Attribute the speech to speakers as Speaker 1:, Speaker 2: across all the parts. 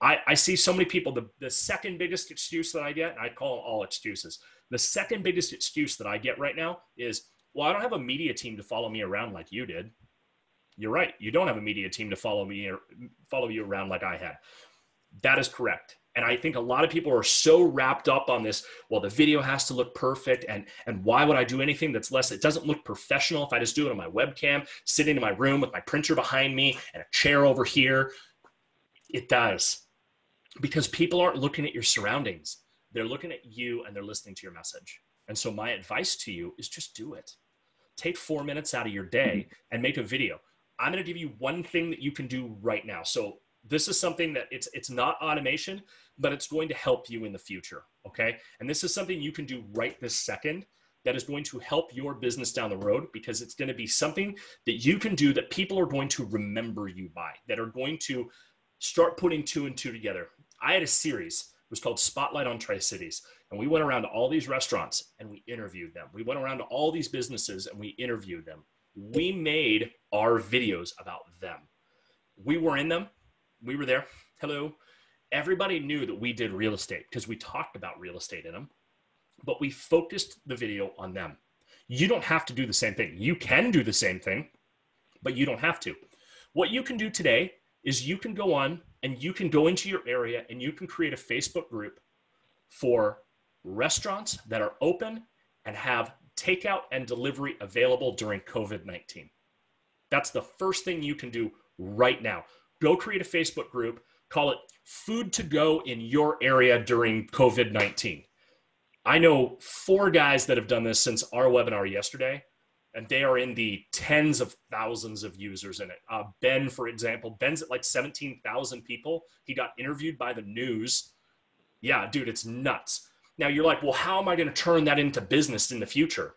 Speaker 1: I, I see so many people, the, the second biggest excuse that I get, and I call all excuses. The second biggest excuse that I get right now is, well, I don't have a media team to follow me around like you did. You're right. You don't have a media team to follow me or follow you around like I had. That is correct. And I think a lot of people are so wrapped up on this. Well, the video has to look perfect, and and why would I do anything that's less? It doesn't look professional if I just do it on my webcam, sitting in my room with my printer behind me and a chair over here. It does, because people aren't looking at your surroundings. They're looking at you and they're listening to your message. And so my advice to you is just do it. Take four minutes out of your day mm-hmm. and make a video. I'm going to give you one thing that you can do right now. So this is something that it's it's not automation but it's going to help you in the future okay and this is something you can do right this second that is going to help your business down the road because it's going to be something that you can do that people are going to remember you by that are going to start putting two and two together i had a series it was called spotlight on tri-cities and we went around to all these restaurants and we interviewed them we went around to all these businesses and we interviewed them we made our videos about them we were in them we were there. Hello. Everybody knew that we did real estate because we talked about real estate in them, but we focused the video on them. You don't have to do the same thing. You can do the same thing, but you don't have to. What you can do today is you can go on and you can go into your area and you can create a Facebook group for restaurants that are open and have takeout and delivery available during COVID 19. That's the first thing you can do right now go create a Facebook group, call it Food to Go in Your Area During COVID 19. I know four guys that have done this since our webinar yesterday, and they are in the tens of thousands of users in it. Uh, ben, for example, Ben's at like 17,000 people. He got interviewed by the news. Yeah, dude, it's nuts. Now you're like, well, how am I going to turn that into business in the future?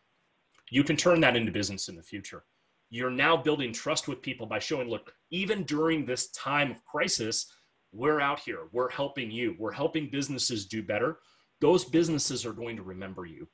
Speaker 1: You can turn that into business in the future you're now building trust with people by showing, look, even during this time of crisis, we're out here, we're helping you, we're helping businesses do better. Those businesses are going to remember you.